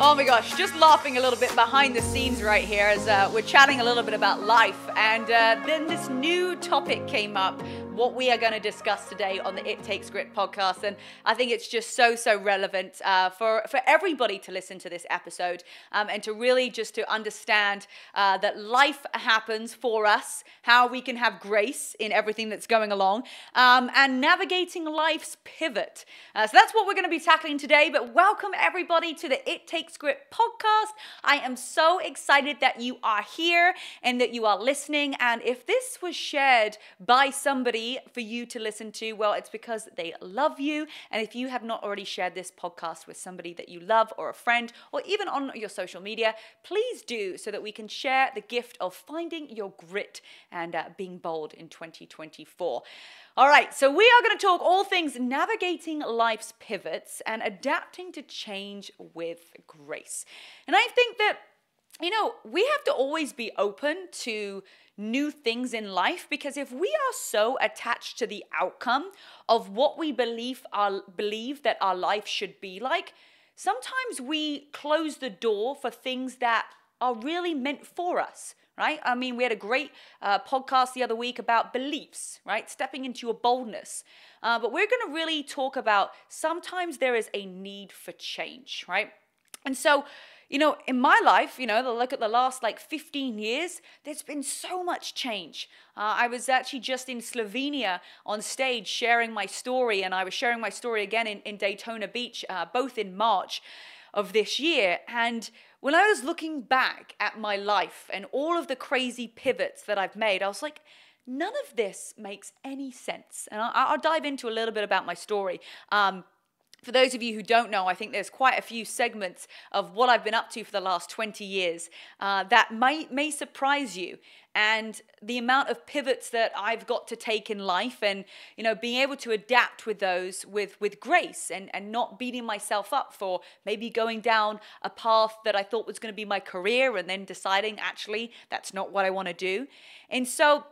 Oh my gosh, just laughing a little bit behind the scenes right here as uh, we're chatting a little bit about life. And uh, then this new topic came up what we are going to discuss today on the It Takes Grit podcast. And I think it's just so, so relevant uh, for, for everybody to listen to this episode um, and to really just to understand uh, that life happens for us, how we can have grace in everything that's going along, um, and navigating life's pivot. Uh, so that's what we're going to be tackling today. But welcome everybody to the It Takes Grit podcast. I am so excited that you are here and that you are listening. And if this was shared by somebody for you to listen to? Well, it's because they love you. And if you have not already shared this podcast with somebody that you love or a friend or even on your social media, please do so that we can share the gift of finding your grit and uh, being bold in 2024. All right, so we are going to talk all things navigating life's pivots and adapting to change with grace. And I think that, you know, we have to always be open to new things in life? Because if we are so attached to the outcome of what we believe our believe that our life should be like sometimes we close the door for things that are really meant for us right? I mean we had a great uh, podcast the other week about beliefs right? Stepping into your boldness. Uh, but we're going to really talk about sometimes there is a need for change right? And so you know, in my life, you know, look at the last like 15 years, there's been so much change. Uh, I was actually just in Slovenia on stage sharing my story, and I was sharing my story again in, in Daytona Beach, uh, both in March of this year. And when I was looking back at my life and all of the crazy pivots that I've made, I was like, none of this makes any sense. And I'll, I'll dive into a little bit about my story. Um, for those of you who don't know, I think there's quite a few segments of what I've been up to for the last 20 years uh, that may, may surprise you. And the amount of pivots that I've got to take in life and, you know, being able to adapt with those with, with grace and, and not beating myself up for maybe going down a path that I thought was going to be my career and then deciding actually that's not what I want to do. And so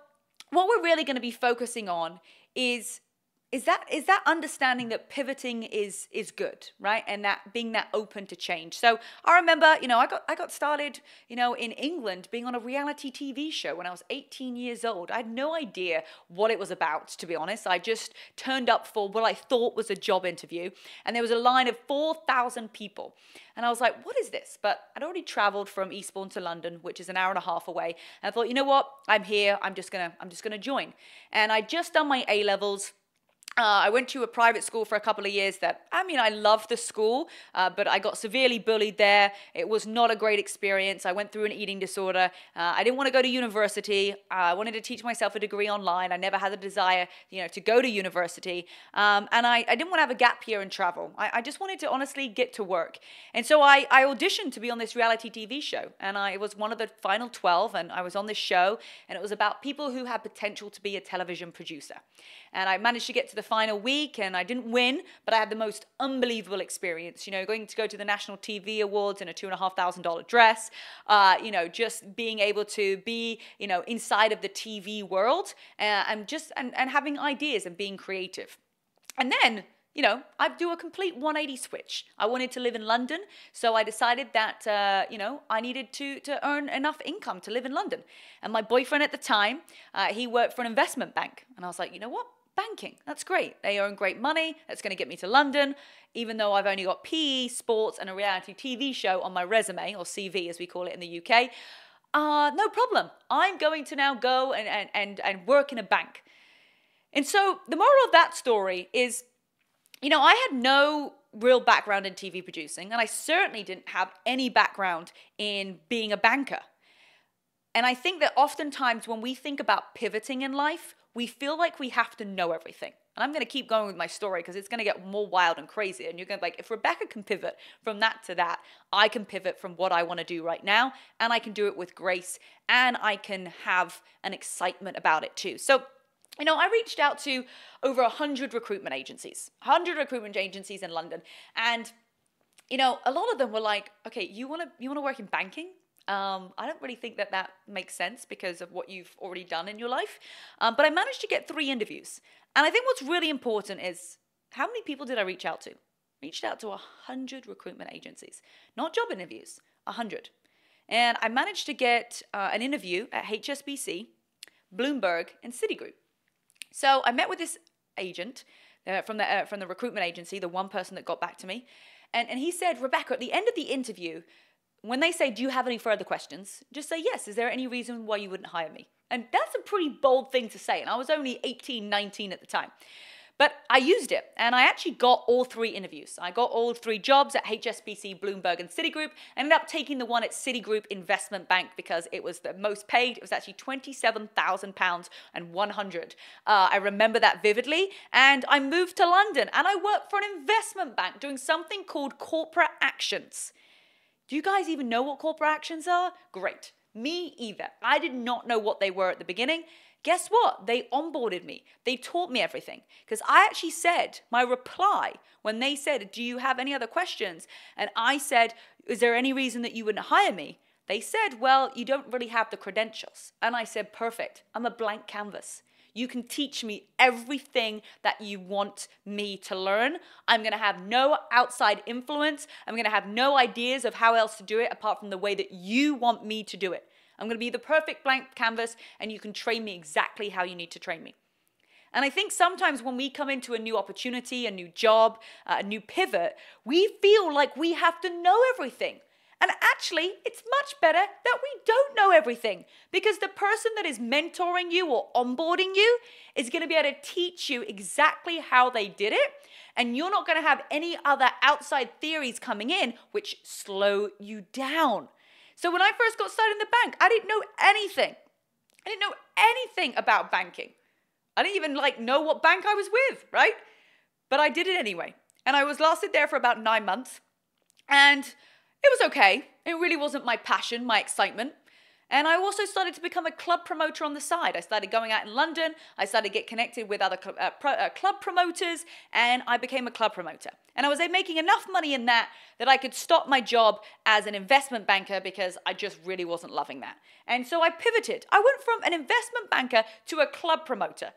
what we're really going to be focusing on is is that is that understanding that pivoting is is good right? And that being that open to change. So i remember you know i got i got started you know in england being on a reality tv show when i was 18 years old. I had no idea what it was about to be honest. I just turned up for what i thought was a job interview and there was a line of 4000 people. And i was like what is this? But i'd already traveled from eastbourne to london which is an hour and a half away. And i thought you know what? I'm here. I'm just gonna i'm just gonna join. And i just done my a levels uh, I went to a private school for a couple of years that, I mean, I loved the school, uh, but I got severely bullied there. It was not a great experience. I went through an eating disorder. Uh, I didn't want to go to university. Uh, I wanted to teach myself a degree online. I never had the desire, you know, to go to university. Um, and I, I didn't want to have a gap year and travel. I, I just wanted to honestly get to work. And so I, I auditioned to be on this reality TV show. And I was one of the final 12, and I was on this show, and it was about people who had potential to be a television producer. And I managed to get to the final week and I didn't win, but I had the most unbelievable experience. You know, going to go to the National TV Awards in a two and a half thousand dollar dress, uh, you know, just being able to be, you know, inside of the TV world uh, and just and, and having ideas and being creative. And then you know, I do a complete 180 switch. I wanted to live in London, so I decided that, uh, you know, I needed to, to earn enough income to live in London. And my boyfriend at the time, uh, he worked for an investment bank. And I was like, you know what? Banking. That's great. They earn great money. That's going to get me to London, even though I've only got PE, sports, and a reality TV show on my resume, or CV as we call it in the UK. Uh, no problem. I'm going to now go and, and, and, and work in a bank. And so the moral of that story is, you know, I had no real background in TV producing, and I certainly didn't have any background in being a banker. And I think that oftentimes when we think about pivoting in life, we feel like we have to know everything. And I'm going to keep going with my story because it's going to get more wild and crazy. And you're going to be like, if Rebecca can pivot from that to that, I can pivot from what I want to do right now. And I can do it with grace. And I can have an excitement about it too. So, you know, I reached out to over 100 recruitment agencies, 100 recruitment agencies in London. And, you know, a lot of them were like, okay, you want to you want to work in banking? Um, I don't really think that that makes sense because of what you've already done in your life. Um, but I managed to get three interviews. And I think what's really important is how many people did I reach out to? reached out to 100 recruitment agencies, not job interviews, 100. And I managed to get uh, an interview at HSBC, Bloomberg, and Citigroup. So I met with this agent uh, from, the, uh, from the recruitment agency, the one person that got back to me. And, and he said, Rebecca, at the end of the interview, when they say, Do you have any further questions? Just say, Yes. Is there any reason why you wouldn't hire me? And that's a pretty bold thing to say. And I was only 18, 19 at the time. But I used it and I actually got all three interviews. I got all three jobs at HSBC, Bloomberg, and Citigroup. I ended up taking the one at Citigroup Investment Bank because it was the most paid. It was actually £27,000 and 100. Uh, I remember that vividly. And I moved to London and I worked for an investment bank doing something called corporate actions. Do you guys even know what corporate actions are? Great. Me either. I did not know what they were at the beginning. Guess what? They onboarded me. They taught me everything. Because I actually said, my reply, when they said, Do you have any other questions? And I said, Is there any reason that you wouldn't hire me? They said, Well, you don't really have the credentials. And I said, Perfect. I'm a blank canvas. You can teach me everything that you want me to learn. I'm going to have no outside influence. I'm going to have no ideas of how else to do it apart from the way that you want me to do it. I'm going to be the perfect blank canvas, and you can train me exactly how you need to train me. And I think sometimes when we come into a new opportunity, a new job, uh, a new pivot, we feel like we have to know everything. And actually, it's much better that we don't know everything because the person that is mentoring you or onboarding you is going to be able to teach you exactly how they did it. And you're not going to have any other outside theories coming in which slow you down. So when I first got started in the bank, I didn't know anything. I didn't know anything about banking. I didn't even like know what bank I was with, right? But I did it anyway. And I was lasted there for about 9 months. And it was okay. It really wasn't my passion, my excitement. And I also started to become a club promoter on the side. I started going out in London. I started to get connected with other uh, pro, uh, club promoters, and I became a club promoter. And I was making enough money in that that I could stop my job as an investment banker because I just really wasn't loving that. And so I pivoted. I went from an investment banker to a club promoter.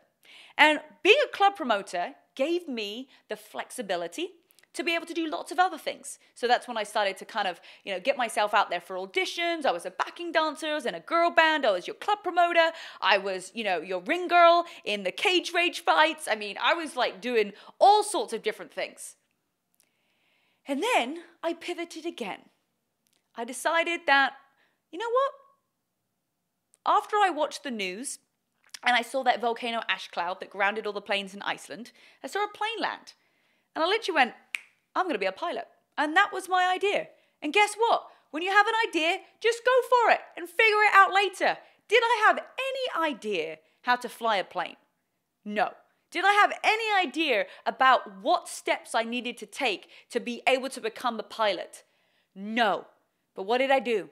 And being a club promoter gave me the flexibility to be able to do lots of other things. So that's when I started to kind of, you know, get myself out there for auditions. I was a backing dancer, I was in a girl band, I was your club promoter, I was, you know, your ring girl in the cage rage fights. I mean, I was like doing all sorts of different things. And then I pivoted again. I decided that, you know what? After I watched the news and I saw that volcano ash cloud that grounded all the planes in Iceland, I saw a plane land. And I literally went, I'm going to be a pilot. And that was my idea. And guess what? When you have an idea, just go for it and figure it out later. Did I have any idea how to fly a plane? No. Did I have any idea about what steps I needed to take to be able to become a pilot? No. But what did I do?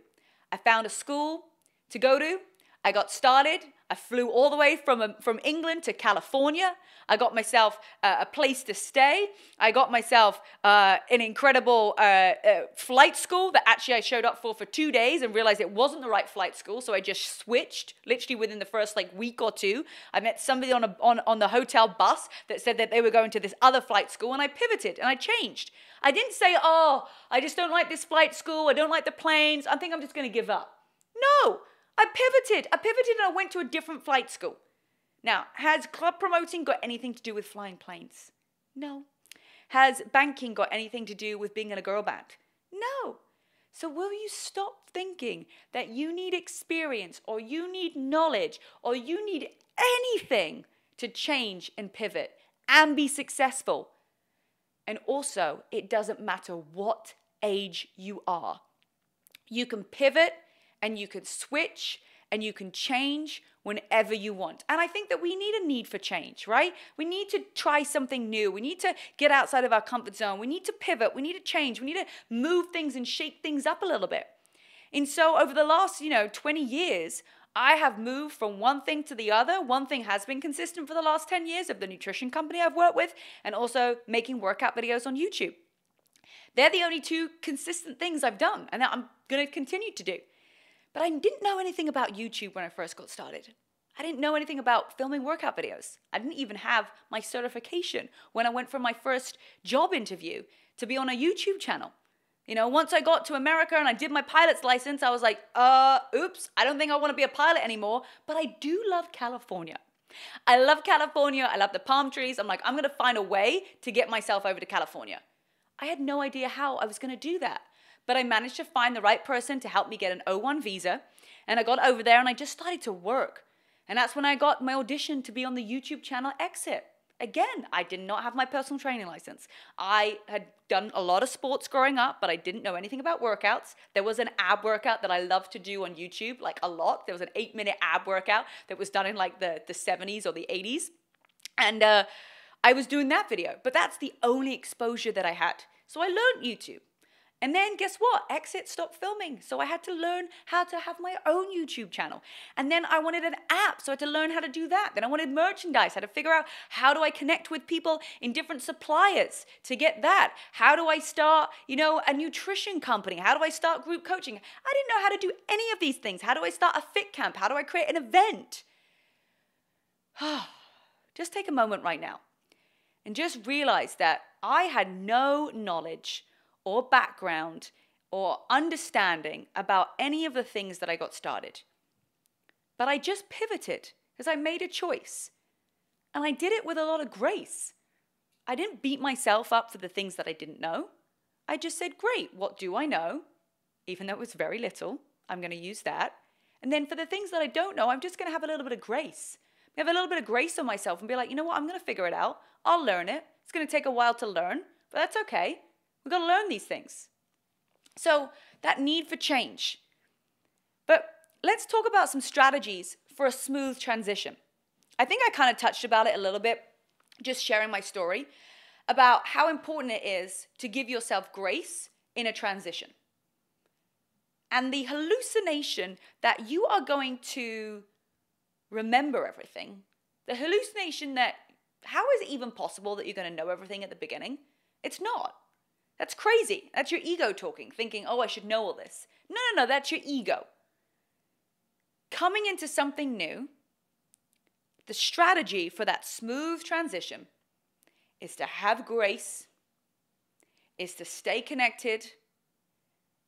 I found a school to go to. I got started. I flew all the way from, um, from England to California. I got myself uh, a place to stay. I got myself uh, an incredible uh, uh, flight school that actually I showed up for for two days and realized it wasn't the right flight school. So I just switched literally within the first like week or two. I met somebody on, a, on, on the hotel bus that said that they were going to this other flight school and I pivoted and I changed. I didn't say, oh, I just don't like this flight school. I don't like the planes. I think I'm just going to give up. No, I pivoted. I pivoted and I went to a different flight school. Now, has club promoting got anything to do with flying planes? No. Has banking got anything to do with being in a girl band? No. So, will you stop thinking that you need experience or you need knowledge or you need anything to change and pivot and be successful? And also, it doesn't matter what age you are. You can pivot and you can switch and you can change whenever you want. And I think that we need a need for change, right? We need to try something new. We need to get outside of our comfort zone. We need to pivot. We need to change. We need to move things and shake things up a little bit. And so over the last, you know, 20 years, I have moved from one thing to the other. One thing has been consistent for the last 10 years of the nutrition company I've worked with and also making workout videos on YouTube. They're the only two consistent things I've done and that I'm going to continue to do. But I didn't know anything about YouTube when I first got started. I didn't know anything about filming workout videos. I didn't even have my certification when I went for my first job interview to be on a YouTube channel. You know, once I got to America and I did my pilot's license, I was like, uh, oops, I don't think I want to be a pilot anymore. But I do love California. I love California. I love the palm trees. I'm like, I'm going to find a way to get myself over to California. I had no idea how I was going to do that. But I managed to find the right person to help me get an O1 visa. And I got over there and I just started to work. And that's when I got my audition to be on the YouTube channel XHIT. Again, I did not have my personal training license. I had done a lot of sports growing up, but I didn't know anything about workouts. There was an ab workout that I loved to do on YouTube, like a lot. There was an eight minute ab workout that was done in like the, the 70s or the 80s. And uh, I was doing that video, but that's the only exposure that I had. So I learned YouTube. And then guess what? XHIT stopped filming. So I had to learn how to have my own YouTube channel. And then I wanted an app, so I had to learn how to do that. Then I wanted merchandise, I had to figure out how do I connect with people in different suppliers to get that? How do I start, you know, a nutrition company? How do I start group coaching? I didn't know how to do any of these things. How do I start a fit camp? How do I create an event? just take a moment right now and just realize that I had no knowledge or background or understanding about any of the things that I got started. But I just pivoted because I made a choice. And I did it with a lot of grace. I didn't beat myself up for the things that I didn't know. I just said, Great, what do I know? Even though it was very little, I'm going to use that. And then for the things that I don't know, I'm just going to have a little bit of grace. Have a little bit of grace on myself and be like, you know what, I'm going to figure it out. I'll learn it. It's going to take a while to learn, but that's okay. We've got to learn these things. So, that need for change. But let's talk about some strategies for a smooth transition. I think I kind of touched about it a little bit, just sharing my story about how important it is to give yourself grace in a transition. And the hallucination that you are going to remember everything, the hallucination that how is it even possible that you're going to know everything at the beginning? It's not. That's crazy. That's your ego talking, thinking, oh, I should know all this. No, no, no, that's your ego. Coming into something new, the strategy for that smooth transition is to have grace, is to stay connected,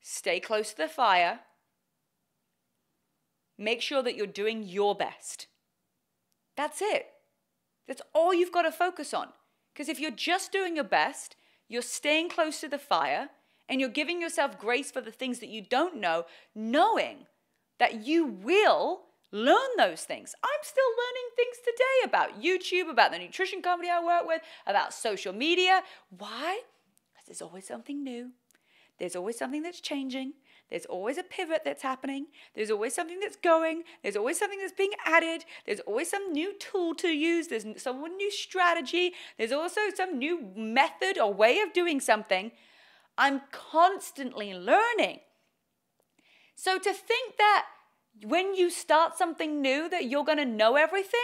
stay close to the fire, make sure that you're doing your best. That's it. That's all you've got to focus on. Because if you're just doing your best you're staying close to the fire and you're giving yourself grace for the things that you don't know, knowing that you will learn those things. I'm still learning things today about YouTube, about the nutrition company I work with, about social media. Why? Because there's always something new. There's always something that's changing. There's always a pivot that's happening. There's always something that's going. There's always something that's being added. There's always some new tool to use. There's some new strategy. There's also some new method or way of doing something. I'm constantly learning. So to think that when you start something new that you're going to know everything,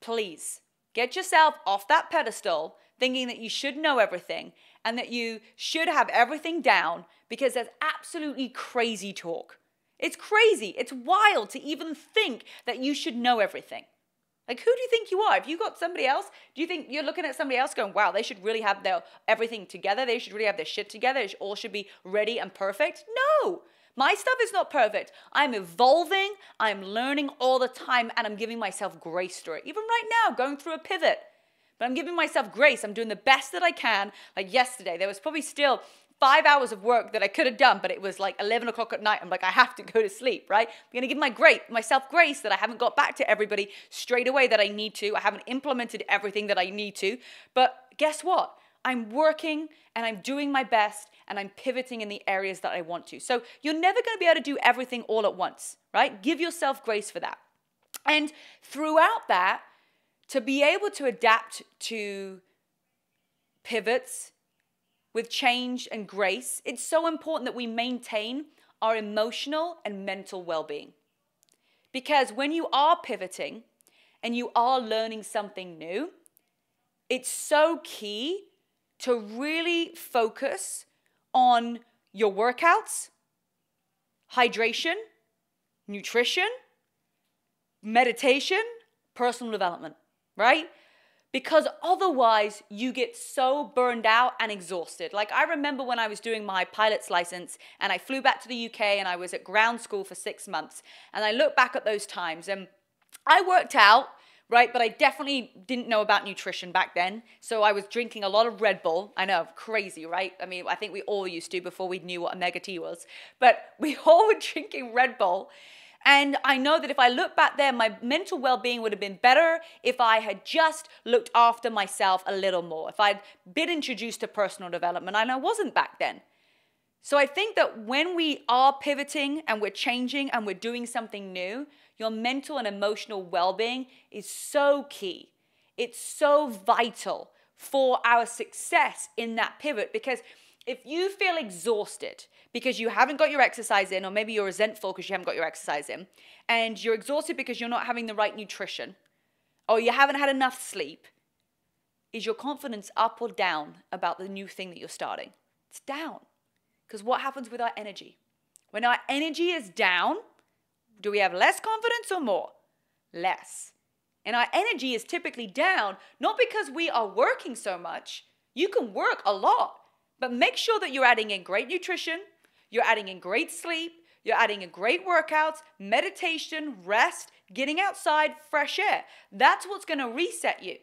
please get yourself off that pedestal thinking that you should know everything and that you should have everything down because that's absolutely crazy talk. It's crazy. It's wild to even think that you should know everything. Like, who do you think you are? If you got somebody else, do you think you're looking at somebody else going, wow, they should really have their everything together? They should really have their shit together. It all should be ready and perfect? No. My stuff is not perfect. I'm evolving, I'm learning all the time, and I'm giving myself grace through it. Even right now, going through a pivot. But I'm giving myself grace. I'm doing the best that I can. Like yesterday, there was probably still five hours of work that I could have done, but it was like 11 o'clock at night. I'm like, I have to go to sleep, right? I'm going to give my great, myself grace that I haven't got back to everybody straight away that I need to. I haven't implemented everything that I need to. But guess what? I'm working and I'm doing my best and I'm pivoting in the areas that I want to. So you're never going to be able to do everything all at once, right? Give yourself grace for that. And throughout that, to be able to adapt to pivots with change and grace, it's so important that we maintain our emotional and mental well being. Because when you are pivoting and you are learning something new, it's so key to really focus on your workouts, hydration, nutrition, meditation, personal development, right? Because otherwise, you get so burned out and exhausted. Like, I remember when I was doing my pilot's license and I flew back to the UK and I was at ground school for six months. And I look back at those times and I worked out right? But I definitely didn't know about nutrition back then. So I was drinking a lot of Red Bull. I know, crazy, right? I mean, I think we all used to before we knew what omega T was. But we all were drinking Red Bull. And I know that if I look back there, my mental well being would have been better if I had just looked after myself a little more, if I'd been introduced to personal development, and I wasn't back then. So I think that when we are pivoting and we're changing and we're doing something new, your mental and emotional well being is so key. It's so vital for our success in that pivot because if you feel exhausted because you haven't got your exercise in, or maybe you're resentful because you haven't got your exercise in, and you're exhausted because you're not having the right nutrition, or you haven't had enough sleep, is your confidence up or down about the new thing that you're starting? It's down. Because what happens with our energy? When our energy is down, do we have less confidence or more? Less. And our energy is typically down, not because we are working so much. You can work a lot, but make sure that you're adding in great nutrition, you're adding in great sleep, you're adding in great workouts, meditation, rest, getting outside, fresh air. That's what's going to reset you.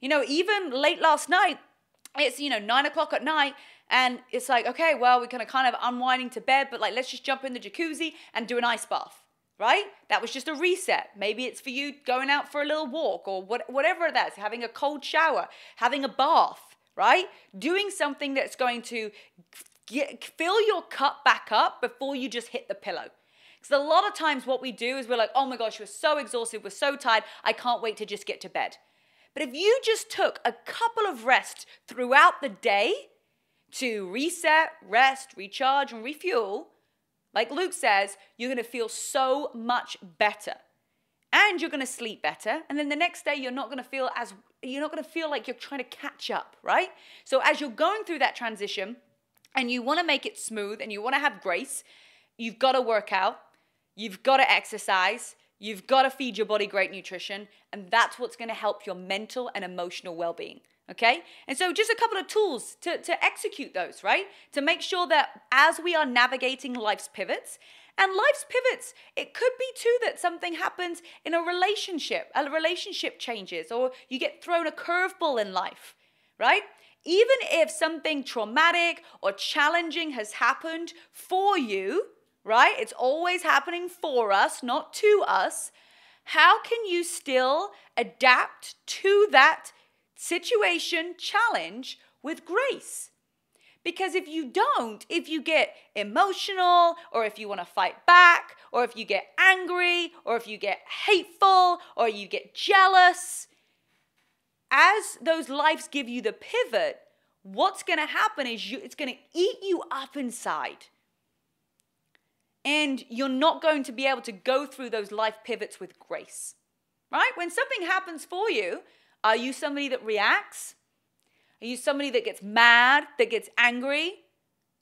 You know, even late last night, it's, you know, nine o'clock at night, and it's like, okay, well, we're kind of kind of unwinding to bed, but like, let's just jump in the jacuzzi and do an ice bath right? That was just a reset. Maybe it's for you going out for a little walk or what, whatever that's, having a cold shower, having a bath, right? Doing something that's going to get, fill your cup back up before you just hit the pillow. Because a lot of times what we do is we're like, oh my gosh, we're so exhausted, we're so tired, I can't wait to just get to bed. But if you just took a couple of rests throughout the day to reset, rest, recharge, and refuel, like Luke says, you're going to feel so much better. And you're going to sleep better. And then the next day, you're not going to feel as, you're not going to feel like you're trying to catch up, right? So as you're going through that transition and you want to make it smooth and you want to have grace, you've got to work out, you've got to exercise, you've got to feed your body great nutrition. And that's what's going to help your mental and emotional well being. Okay? And so just a couple of tools to, to execute those, right? To make sure that as we are navigating life's pivots, and life's pivots, it could be too that something happens in a relationship, a relationship changes, or you get thrown a curveball in life, right? Even if something traumatic or challenging has happened for you, right? It's always happening for us, not to us. How can you still adapt to that situation, challenge with grace. Because if you don't, if you get emotional, or if you want to fight back, or if you get angry, or if you get hateful, or you get jealous, as those lives give you the pivot, what's going to happen is you, it's going to eat you up inside. And you're not going to be able to go through those life pivots with grace, right? When something happens for you, are you somebody that reacts? Are you somebody that gets mad, that gets angry?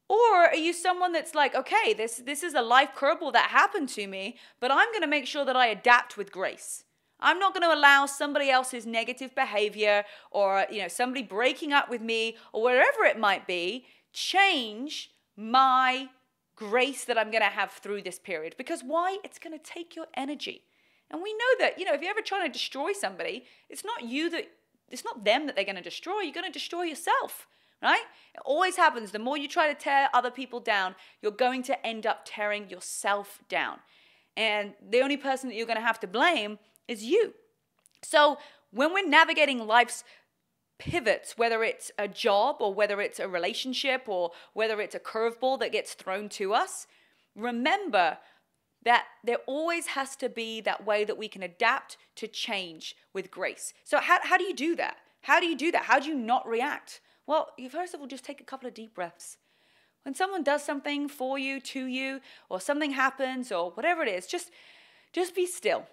Or are you someone that's like, okay, this, this is a life curveball that happened to me, but I'm going to make sure that I adapt with grace. I'm not going to allow somebody else's negative behavior or, you know, somebody breaking up with me or wherever it might be change my grace that I'm going to have through this period. Because why? It's going to take your energy. And we know that, you know, if you're ever trying to destroy somebody, it's not you that, it's not them that they're going to destroy. You're going to destroy yourself, right? It always happens. The more you try to tear other people down, you're going to end up tearing yourself down. And the only person that you're going to have to blame is you. So when we're navigating life's pivots, whether it's a job or whether it's a relationship or whether it's a curveball that gets thrown to us, remember that there always has to be that way that we can adapt to change with grace. So, how, how do you do that? How do you do that? How do you not react? Well, you first of all just take a couple of deep breaths. When someone does something for you, to you, or something happens, or whatever it is, just, just be still.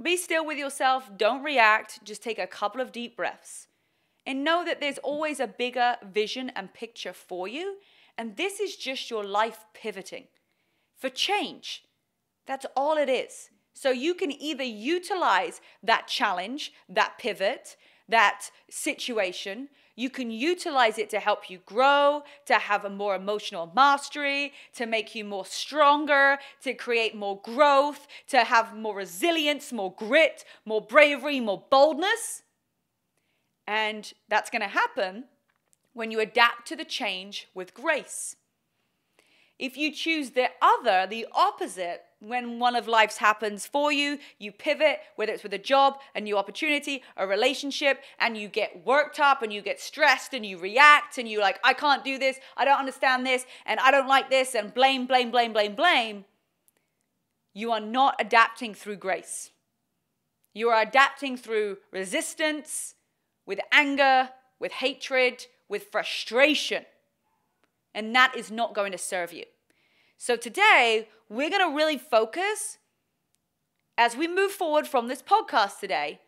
Be still with yourself. Don't react. Just take a couple of deep breaths. And know that there's always a bigger vision and picture for you. And this is just your life pivoting for change. That's all it is. So you can either utilize that challenge, that pivot, that situation. You can utilize it to help you grow, to have a more emotional mastery, to make you more stronger, to create more growth, to have more resilience, more grit, more bravery, more boldness. And that's going to happen when you adapt to the change with grace. If you choose the other, the opposite, when one of life's happens for you, you pivot, whether it's with a job, a new opportunity, a relationship, and you get worked up and you get stressed and you react and you like, I can't do this, I don't understand this, and I don't like this, and blame, blame, blame, blame, blame. You are not adapting through grace. You are adapting through resistance, with anger, with hatred, with frustration. And that is not going to serve you. So today, we're going to really focus as we move forward from this podcast today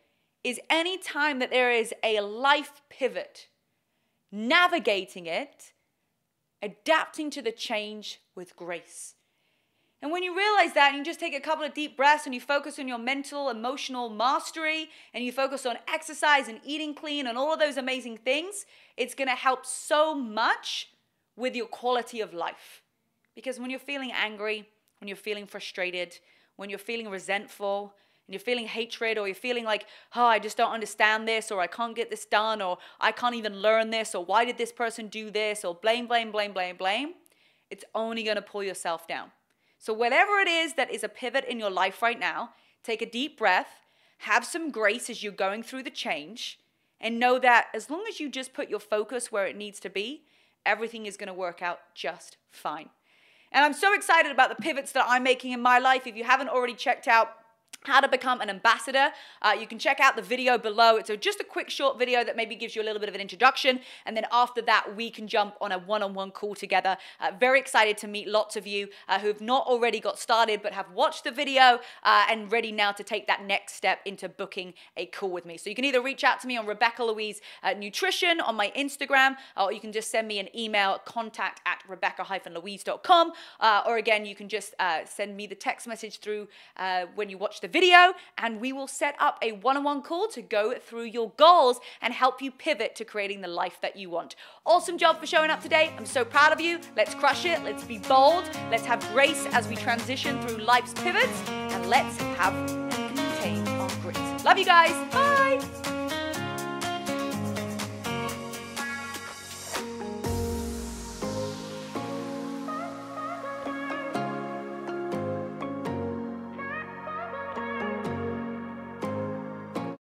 is any time that there is a life pivot, navigating it, adapting to the change with grace. And when you realize that, and you just take a couple of deep breaths and you focus on your mental, emotional mastery, and you focus on exercise and eating clean and all of those amazing things, it's gonna help so much with your quality of life. Because when you're feeling angry, when you're feeling frustrated, when you're feeling resentful, and you're feeling hatred, or you're feeling like, oh, I just don't understand this, or I can't get this done, or I can't even learn this, or why did this person do this, or blame, blame, blame, blame, blame, it's only gonna pull yourself down. So, whatever it is that is a pivot in your life right now, take a deep breath, have some grace as you're going through the change, and know that as long as you just put your focus where it needs to be, everything is gonna work out just fine. And I'm so excited about the pivots that I'm making in my life. If you haven't already checked out how to become an ambassador. Uh, you can check out the video below. It's a, just a quick short video that maybe gives you a little bit of an introduction. And then after that, we can jump on a one-on-one call together. Uh, very excited to meet lots of you uh, who have not already got started, but have watched the video uh, and ready now to take that next step into booking a call with me. So you can either reach out to me on Rebecca Louise uh, Nutrition on my Instagram, or you can just send me an email, contact at rebecca-louise.com. Uh, or again, you can just send me the text message through when you watch the video and we will set up a one-on-one call to go through your goals and help you pivot to creating the life that you want. Awesome job for showing up today. I'm so proud of you. Let's crush it. Let's be bold. Let's have grace as we transition through life's pivots and let's have and contain our grit. Love you guys. Bye.